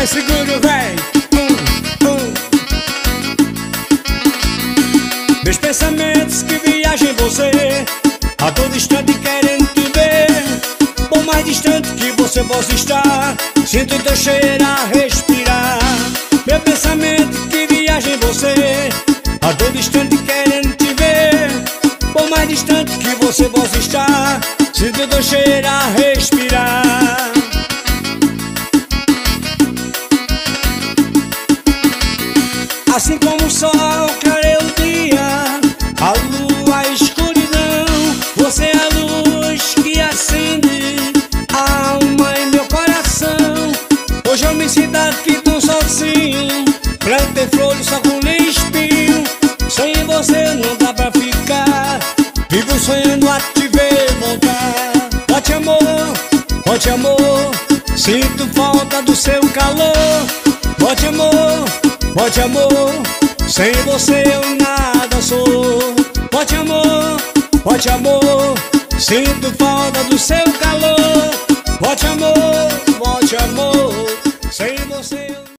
pé seguro, um. Meus pensamentos que viajam em você A todo instante querendo te ver. Por mais distante que você possa estar Sinto teu cheiro a respirar. Meu pensamento que viaja em você A todo instante querendo te ver. Por mais distante que você possa estar Sinto teu cheiro a respirar Assim como o sol clareia o dia A lua a escuridão. Você é a luz que acende A alma em meu coração. Hoje eu me sinto aqui tão sozinho Plantei flores só com espinho. Sonho em você não dá pra ficar Vivo sonhando a te ver voltar. Bote amor, bote amor Sinto falta do seu calor Pode amor, sem você eu nada sou. Pode amor, pode amor Sinto falta do seu calor. Pode amor, pode amor Sem você eu